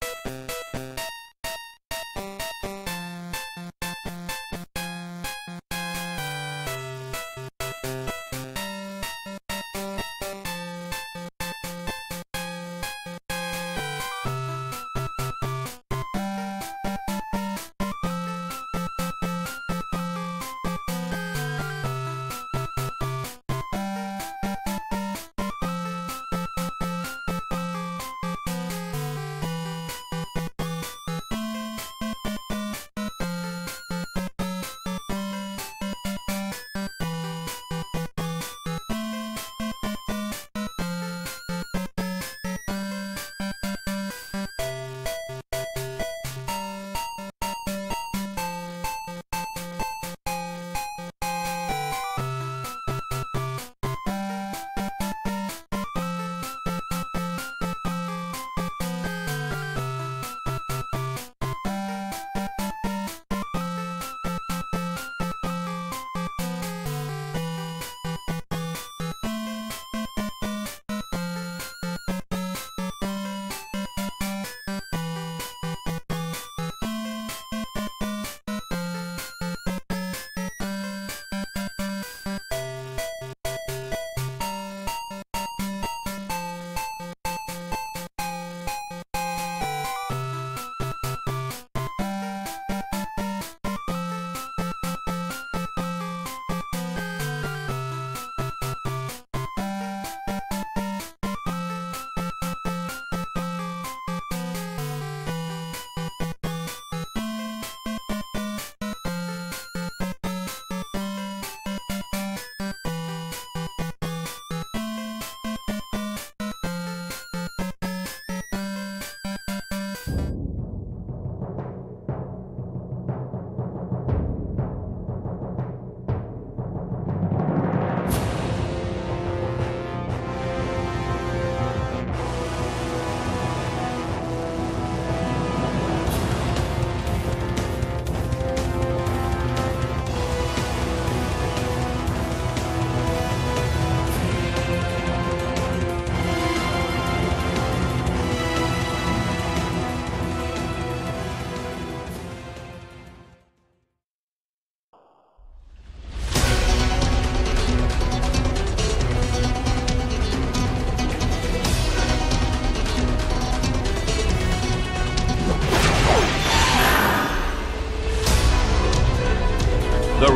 The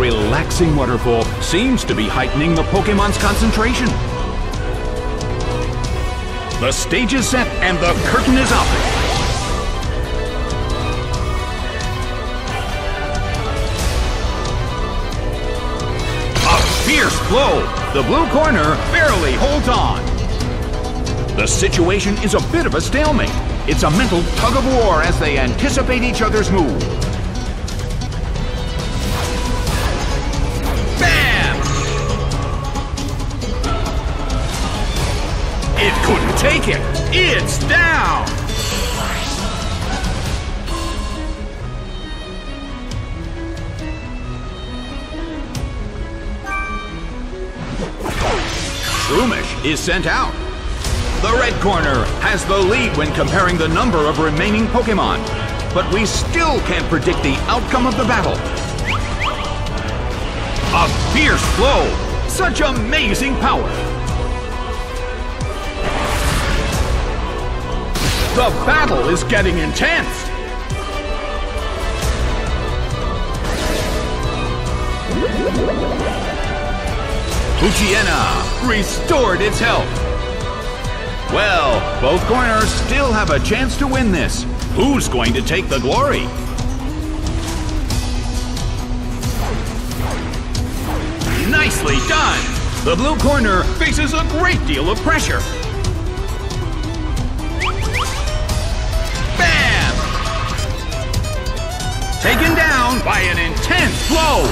relaxing waterfall seems to be heightening the Pokemon's concentration. The stage is set and the curtain is up. A fierce blow. The blue corner barely holds on. The situation is a bit of a stalemate. It's a mental tug of war as they anticipate each other's move. Couldn't take it. It's down. Shroomish is sent out. The red corner has the lead when comparing the number of remaining Pokemon, but we still can't predict the outcome of the battle. A fierce blow! Such amazing power! The battle is getting intense! Poochyena restored its health. Well, both corners still have a chance to win this. Who's going to take the glory? Nicely done! The blue corner faces a great deal of pressure. Taken down by an intense blow.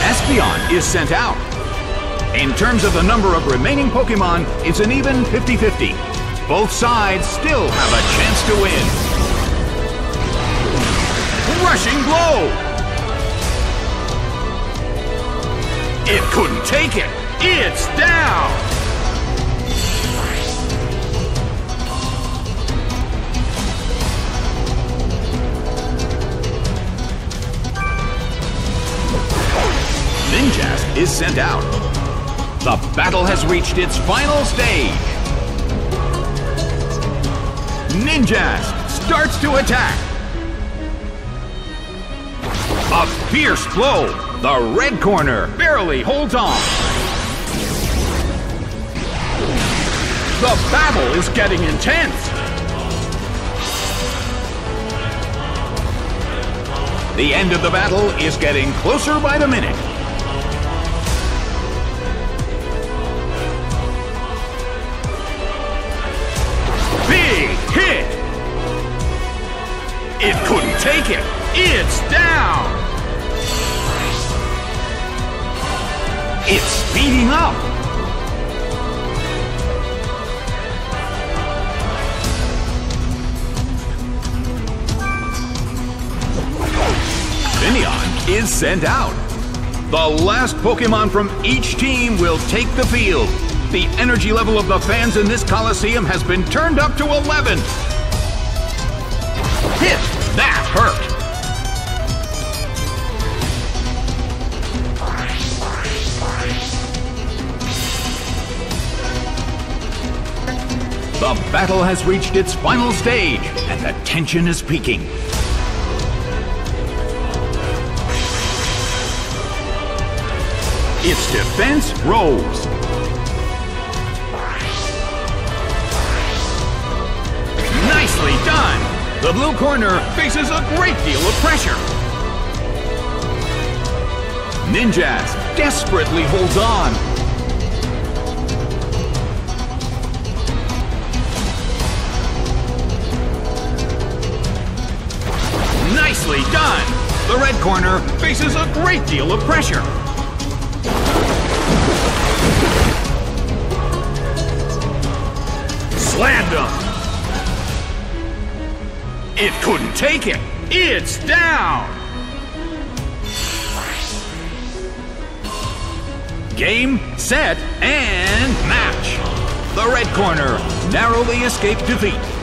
Espeon is sent out. In terms of the number of remaining Pokemon, it's an even 50-50. Both sides still have a chance to win. crushing blow! It couldn't take it! It's down! Ninjask is sent out. The battle has reached its final stage. Ninjask starts to attack. A fierce blow. The red corner barely holds on. The battle is getting intense. The end of the battle is getting closer by the minute. Big hit! It couldn't take it. It's down. It's speeding up. Finneon is sent out. The last Pokemon from each team will take the field. The energy level of the fans in this Coliseum has been turned up to 11. Hit! That hurt! The battle has reached its final stage, and the tension is peaking. Its defense rose. Nicely done! The blue corner faces a great deal of pressure. Ninjask desperately holds on. Nicely done! The red corner faces a great deal of pressure. Slammed him! It couldn't take it! It's down! Game, set, and match! The red corner narrowly escaped defeat.